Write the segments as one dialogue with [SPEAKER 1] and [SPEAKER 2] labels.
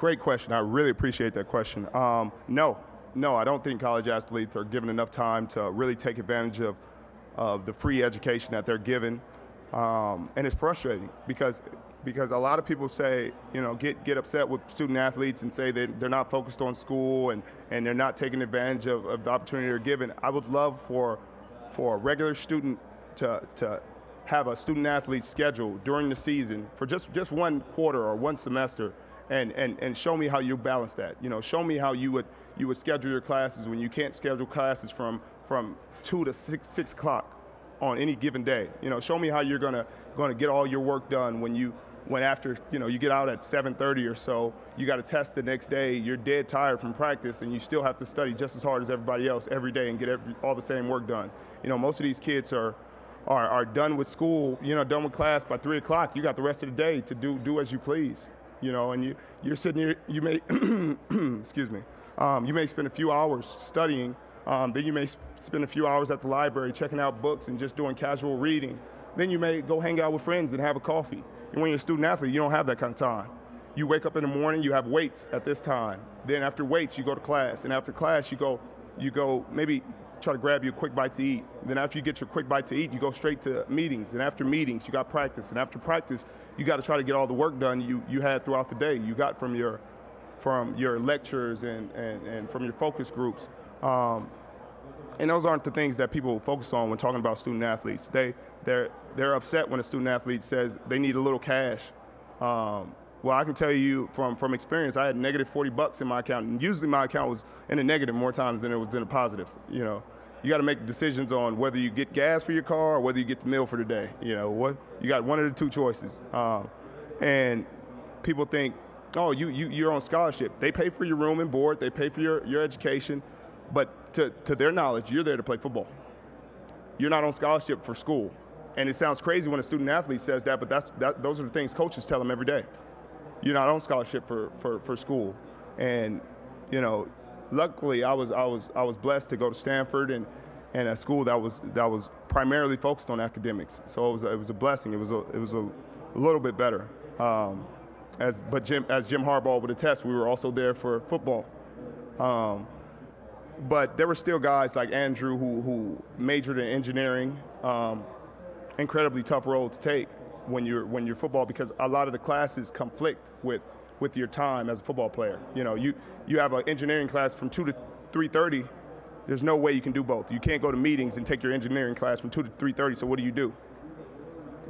[SPEAKER 1] Great question. I really appreciate that question. Um, no, no, I don't think college athletes are given enough time to really take advantage of, of the free education that they're given. Um, and it's frustrating because because a lot of people say, you know, get, get upset with student athletes and say that they're not focused on school and, and they're not taking advantage of, of the opportunity they're given. I would love for, for a regular student to, to have a student athlete schedule during the season for just, just one quarter or one semester and, and, and show me how you balance that. You know, show me how you would, you would schedule your classes when you can't schedule classes from, from 2 to 6, 6 o'clock on any given day. You know, show me how you're gonna gonna get all your work done when you when after you know you get out at 7:30 or so, you got to test the next day. You're dead tired from practice, and you still have to study just as hard as everybody else every day and get every, all the same work done. You know, most of these kids are. Are, are done with school, you know, done with class by three o'clock. You got the rest of the day to do do as you please, you know. And you you're sitting here. You may, excuse me, um, you may spend a few hours studying um, then you may spend a few hours at the library checking out books and just doing casual reading. Then you may go hang out with friends and have a coffee. And when you're a student athlete, you don't have that kind of time. You wake up in the morning, you have weights at this time. Then after weights, you go to class. And after class, you go, you go maybe try to grab you a quick bite to eat. Then after you get your quick bite to eat, you go straight to meetings. And after meetings, you got practice. And after practice, you got to try to get all the work done you, you had throughout the day. You got from your, from your lectures and, and, and from your focus groups. Um, and those aren't the things that people focus on when talking about student athletes. They they're they're upset when a student athlete says they need a little cash. Um, well, I can tell you from from experience, I had negative 40 bucks in my account, and usually my account was in a negative more times than it was in a positive. You know, you got to make decisions on whether you get gas for your car or whether you get the meal for the day. You know, what you got one of the two choices, um, and people think, oh, you you you're on scholarship. They pay for your room and board, they pay for your your education but to, to their knowledge, you're there to play football. You're not on scholarship for school. And it sounds crazy when a student athlete says that, but that's, that, those are the things coaches tell them every day. You're not on scholarship for, for, for school. And, you know, luckily I was, I was, I was blessed to go to Stanford and, and a school that was, that was primarily focused on academics. So it was, it was a blessing. It was a, it was a, little bit better. Um, as, but Jim, as Jim Harbaugh would attest, we were also there for football. Um, but there were still guys like Andrew who, who majored in engineering. Um, incredibly tough role to take when you're when you're football because a lot of the classes conflict with with your time as a football player. You know, you you have an engineering class from two to three thirty. There's no way you can do both. You can't go to meetings and take your engineering class from two to three thirty. So what do you do?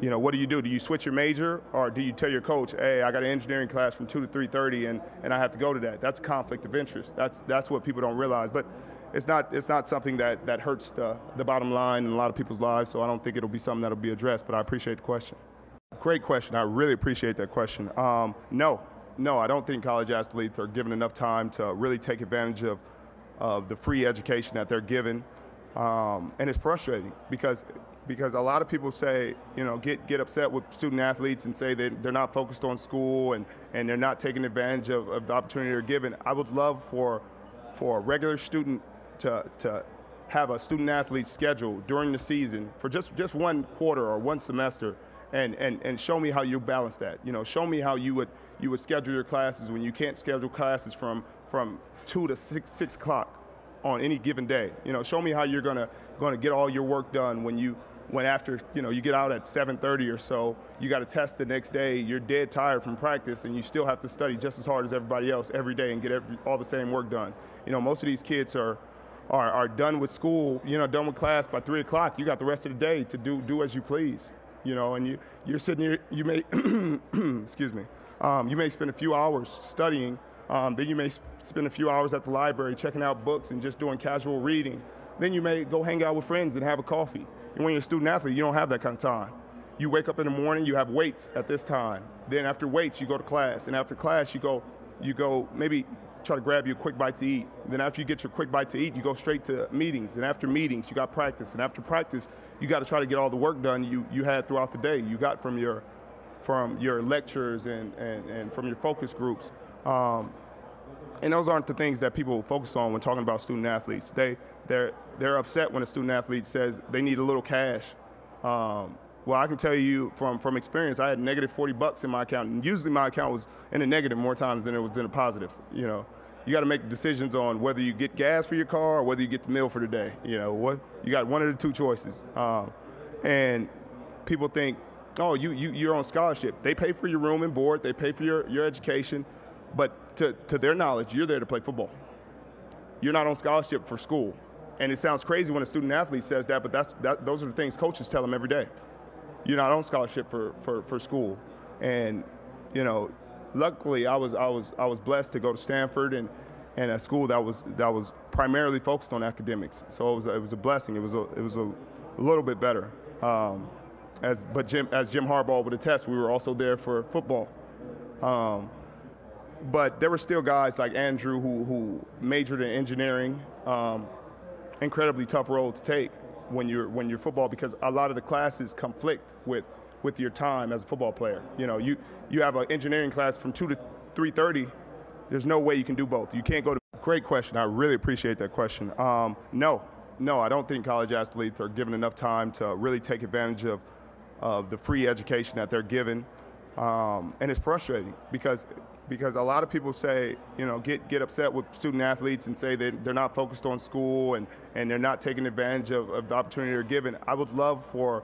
[SPEAKER 1] you know, what do you do? Do you switch your major, or do you tell your coach, "Hey, I got an engineering class from two to three thirty, and and I have to go to that"? That's a conflict of interest. That's that's what people don't realize. But it's not it's not something that that hurts the the bottom line in a lot of people's lives. So I don't think it'll be something that'll be addressed. But I appreciate the question. Great question. I really appreciate that question. Um, no, no, I don't think college athletes are given enough time to really take advantage of of the free education that they're given. Um, and it's frustrating because because a lot of people say, you know, get, get upset with student athletes and say that they're not focused on school and, and they're not taking advantage of, of the opportunity they're given. I would love for, for a regular student to, to have a student athlete schedule during the season for just, just one quarter or one semester and, and, and show me how you balance that. You know, show me how you would, you would schedule your classes when you can't schedule classes from, from 2 to 6, 6 o'clock on any given day. You know, show me how you're gonna, gonna get all your work done when you, when after you know you get out at 7:30 or so, you got to test the next day. You're dead tired from practice, and you still have to study just as hard as everybody else every day and get every, all the same work done. You know, most of these kids are, are are done with school. You know, done with class by three o'clock. You got the rest of the day to do do as you please. You know, and you you're sitting here. You may excuse me. Um, you may spend a few hours studying. Um, then you may spend a few hours at the library checking out books and just doing casual reading. Then you may go hang out with friends and have a coffee. And when you're a student athlete, you don't have that kind of time. You wake up in the morning, you have weights at this time. Then after weights, you go to class. And after class, you go, you go maybe try to grab you a quick bite to eat. Then after you get your quick bite to eat, you go straight to meetings. And after meetings, you got practice. And after practice, you got to try to get all the work done you, you had throughout the day. You got from your from your lectures and, and, and from your focus groups. Um, and those aren't the things that people focus on when talking about student athletes. They they're they're upset when a student athlete says they need a little cash. Um, Well, I can tell you from, from experience, I had negative 40 bucks in my account. And usually my account was in a negative more times than it was in a positive. You know, you got to make decisions on whether you get gas for your car or whether you get the meal for the day. You know, what you got one of the two choices. Um, and people think, oh, you, you, you're on scholarship. They pay for your room and board, they pay for your, your education, but to, to their knowledge, you're there to play football. You're not on scholarship for school. And it sounds crazy when a student athlete says that, but that's, that, those are the things coaches tell them every day. You're not on scholarship for, for, for school. And, you know, luckily I was, I, was, I was blessed to go to Stanford and, and a school that was, that was primarily focused on academics. So it was, it was a blessing. It was a, it was a, little bit better. Um, as, but Jim, as Jim Harbaugh would attest, we were also there for football. Um, but there were still guys like Andrew who, who majored in engineering. Um, incredibly tough role to take when you're when you're football because a lot of the classes conflict with with your time as a football player. You know, you you have an engineering class from two to three thirty. There's no way you can do both. You can't go to. Great question. I really appreciate that question. Um, no, no, I don't think college athletes are given enough time to really take advantage of of the free education that they're given. Um, and it's frustrating because because a lot of people say, you know, get, get upset with student athletes and say that they're not focused on school and, and they're not taking advantage of, of the opportunity they're given. I would love for,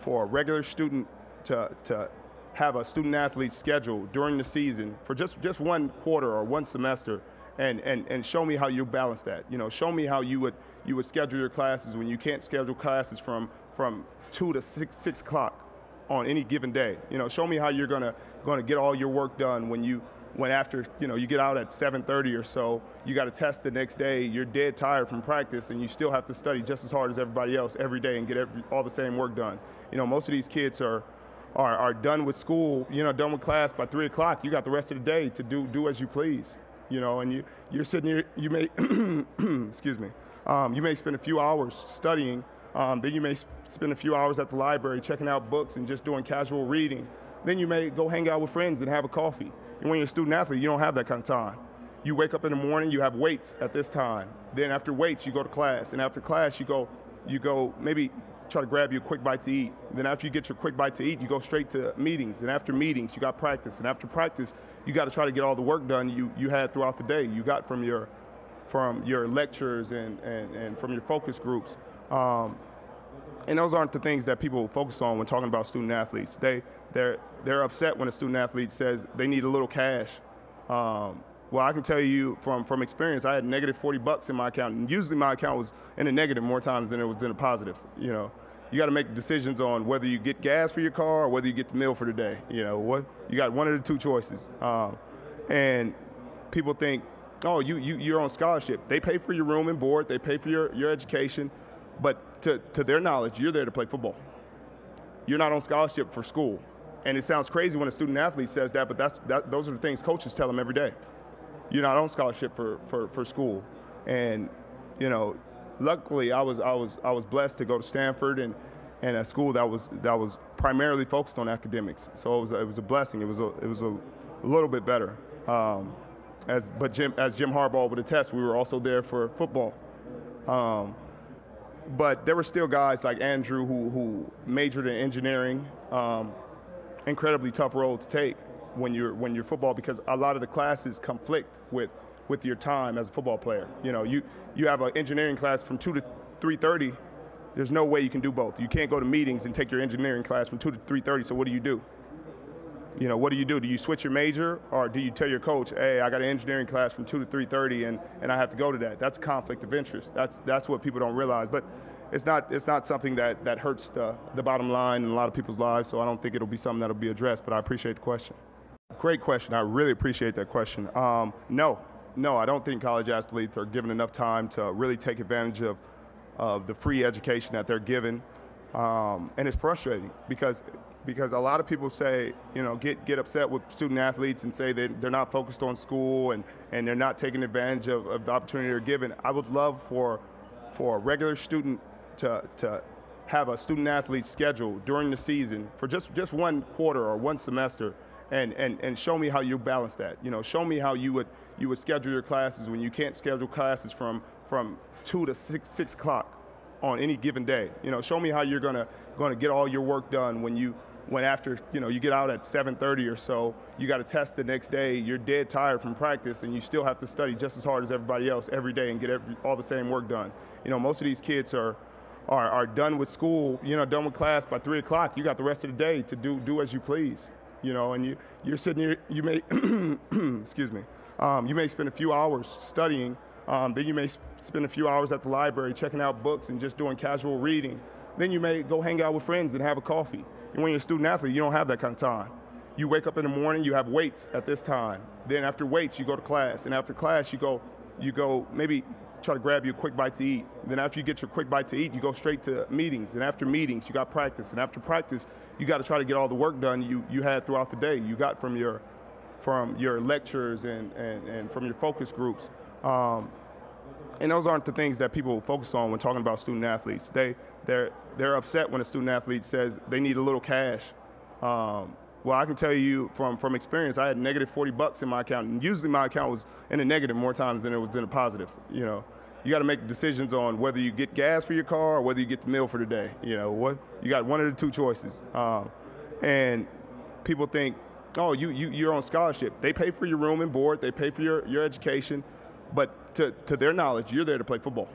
[SPEAKER 1] for a regular student to, to have a student athlete schedule during the season for just, just one quarter or one semester and, and, and show me how you balance that. You know, show me how you would, you would schedule your classes when you can't schedule classes from, from two to six, six o'clock on any given day. You know, show me how you're gonna, gonna get all your work done when you, when after you know you get out at 7:30 or so, you got to test the next day. You're dead tired from practice, and you still have to study just as hard as everybody else every day and get every, all the same work done. You know, most of these kids are, are are done with school. You know, done with class by three o'clock. You got the rest of the day to do do as you please. You know, and you you're sitting here. You may excuse me. Um, you may spend a few hours studying. Um, then you may spend a few hours at the library checking out books and just doing casual reading. Then you may go hang out with friends and have a coffee. And when you're a student athlete, you don't have that kind of time. You wake up in the morning, you have weights at this time. Then after weights, you go to class. And after class, you go, you go maybe try to grab you a quick bite to eat. Then after you get your quick bite to eat, you go straight to meetings. And after meetings, you got practice. And after practice, you got to try to get all the work done you, you had throughout the day. You got from your, from your lectures and, and, and from your focus groups. Um, and those aren't the things that people focus on when talking about student athletes. They they're they're upset when a student athlete says they need a little cash. Um, well, I can tell you from from experience, I had negative 40 bucks in my account, and usually my account was in a negative more times than it was in a positive. You know, you got to make decisions on whether you get gas for your car or whether you get the meal for the day. You know, what you got one of the two choices. Um, and people think, oh, you, you you're on scholarship. They pay for your room and board, they pay for your your education. But to, to their knowledge, you're there to play football. You're not on scholarship for school. And it sounds crazy when a student athlete says that, but that's, that, those are the things coaches tell them every day. You're not on scholarship for, for, for school. And, you know, luckily I was, I, was, I was blessed to go to Stanford and, and a school that was, that was primarily focused on academics. So it was, it was a blessing. It was a, it was a, little bit better. Um, as, but Jim, as Jim Harbaugh would attest, we were also there for football. Um, but there were still guys like Andrew who, who majored in engineering. Um, incredibly tough role to take when you're when you're football because a lot of the classes conflict with with your time as a football player. You know, you you have an engineering class from two to three thirty. There's no way you can do both. You can't go to meetings and take your engineering class from two to three thirty. So what do you do? You know, what do you do? Do you switch your major, or do you tell your coach, "Hey, I got an engineering class from two to three thirty, and and I have to go to that"? That's conflict of interest. That's that's what people don't realize. But it's not it's not something that that hurts the the bottom line in a lot of people's lives. So I don't think it'll be something that'll be addressed. But I appreciate the question. Great question. I really appreciate that question. Um, no, no, I don't think college athletes are given enough time to really take advantage of of the free education that they're given. Um, and it's frustrating because because a lot of people say, you know, get, get upset with student athletes and say that they're not focused on school and, and they're not taking advantage of, of the opportunity they're given. I would love for, for a regular student to, to have a student athlete schedule during the season for just, just one quarter or one semester and, and, and show me how you balance that. You know, show me how you would, you would schedule your classes when you can't schedule classes from, from two to six, six o'clock on any given day. You know, show me how you're gonna gonna get all your work done when you when after you know you get out at 7:30 or so, you got to test the next day. You're dead tired from practice, and you still have to study just as hard as everybody else every day and get every, all the same work done. You know, most of these kids are, are are done with school. You know, done with class by three o'clock. You got the rest of the day to do do as you please. You know, and you you're sitting here. You may excuse me. Um, you may spend a few hours studying. Um, then you may spend a few hours at the library checking out books and just doing casual reading. Then you may go hang out with friends and have a coffee. And when you're a student athlete, you don't have that kind of time. You wake up in the morning, you have weights at this time. Then after weights, you go to class. And after class, you go, you go maybe try to grab you a quick bite to eat. Then after you get your quick bite to eat, you go straight to meetings. And after meetings, you got practice. And after practice, you got to try to get all the work done you, you had throughout the day. You got from your, from your lectures and, and, and from your focus groups. Um, and those aren't the things that people focus on when talking about student athletes. They they're they're upset when a student athlete says they need a little cash. Um, well, I can tell you from from experience, I had negative 40 bucks in my account, and usually my account was in a negative more times than it was in a positive. You know, you got to make decisions on whether you get gas for your car or whether you get the meal for the day. You know, what you got one of the two choices. Um, and people think, oh, you you you're on scholarship. They pay for your room and board. They pay for your your education but to, to their knowledge, you're there to play football.